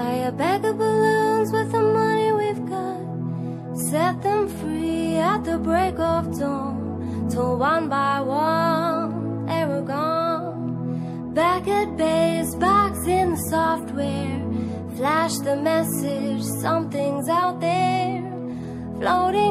Buy a bag of balloons with the money we've got. Set them free at the break of dawn. Till one by one, they gone. Back at base, box in the software. Flash the message, something's out there. Floating